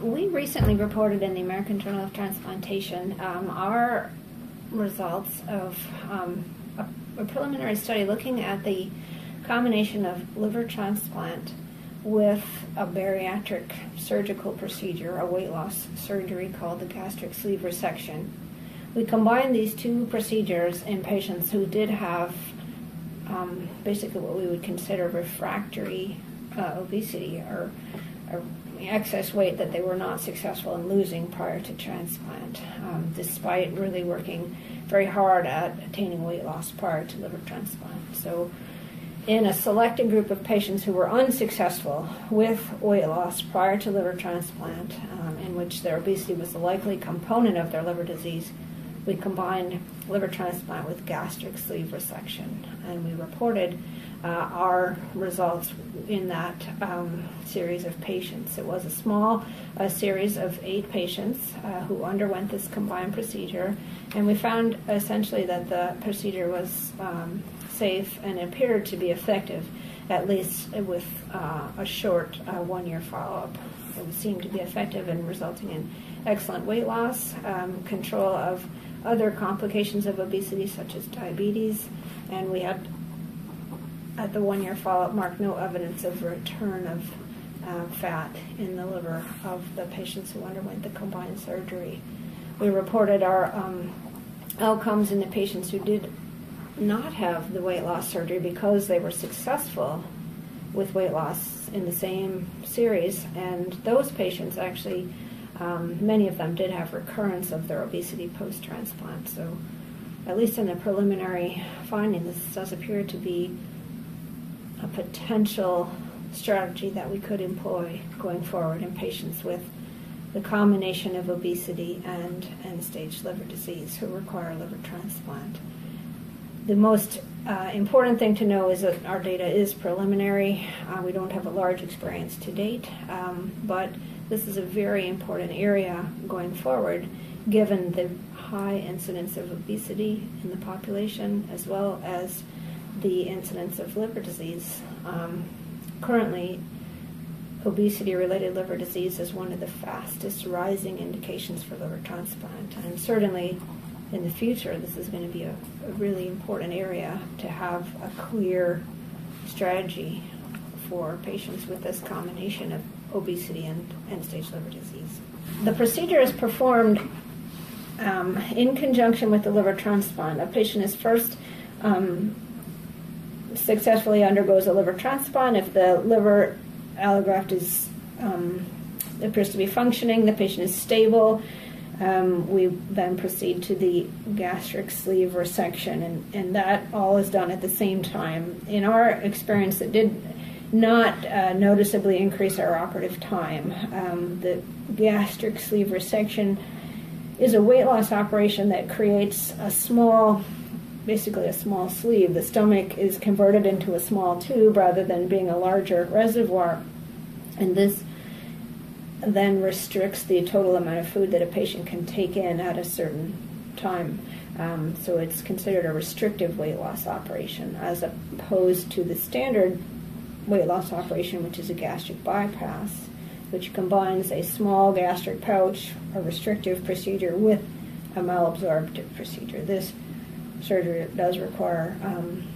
we recently reported in the American Journal of Transplantation um, our results of um, a, a, preliminary study looking at the combination of liver transplant with a bariatric surgical procedure, a weight loss surgery called the gastric sleeve resection. We combined these two procedures in patients who did have um, basically what we would consider refractory uh, obesity or, or, excess weight that they were not successful in losing prior to transplant, um, despite really working very hard at attaining weight loss prior to liver transplant. So in a selected group of patients who were unsuccessful with weight loss prior to liver transplant, um, in which their obesity was a likely component of their liver disease, we combined liver transplant with gastric sleeve resection, and we reported uh, our results in that um, series of patients. It was a small uh, series of eight patients uh, who underwent this combined procedure, and we found essentially that the procedure was um, safe and appeared to be effective, at least with uh, a short uh, one year follow up. It seemed to be effective in resulting in excellent weight loss, um, control of other complications of obesity, such as diabetes, and we had at the one year follow up mark no evidence of return of uh, fat in the liver of the patients who underwent the combined surgery. We reported our um, outcomes in the patients who did not have the weight loss surgery because they were successful with weight loss in the same series, and those patients actually, um, many of them did have recurrence of their obesity post transplant. So, at least in the preliminary finding, this does appear to be a potential strategy that we could employ going forward in patients with the combination of obesity and end stage liver disease who require liver transplant the most uh, important thing to know is that our data is preliminary. Uh, we don't have a large experience to date, um, but this is a very important area going forward given the high incidence of obesity in the population as well as the incidence of liver disease. Um, currently, obesity related liver disease is one of the fastest rising indications for liver transplant, and certainly in the future, this is going to be a, a really important area to have a clear strategy for patients with this combination of obesity and end-stage liver disease. The procedure is performed um, in conjunction with the liver transplant. A patient is first um, successfully undergoes a liver transplant. If the liver allograft is um, appears to be functioning, the patient is stable, um, we then proceed to the gastric sleeve resection, and, and that all is done at the same time. In our experience, it did not uh, noticeably increase our operative time. Um, the gastric sleeve resection is a weight loss operation that creates a small, basically a small sleeve. The stomach is converted into a small tube rather than being a larger reservoir. And this then restricts the total amount of food that a patient can take in at a certain time. Um, so it's considered a restrictive weight loss operation as opposed to the standard weight loss operation, which is a gastric bypass, which combines a small gastric pouch, a restrictive procedure, with a malabsorptive procedure. This surgery does require um,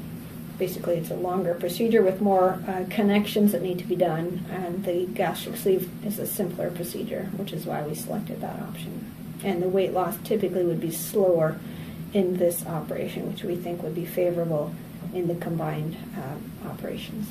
basically it's a longer procedure with more uh, connections that need to be done, and the gastric sleeve is a simpler procedure, which is why we selected that option. And the weight loss typically would be slower in this operation, which we think would be favorable in the combined uh, operations.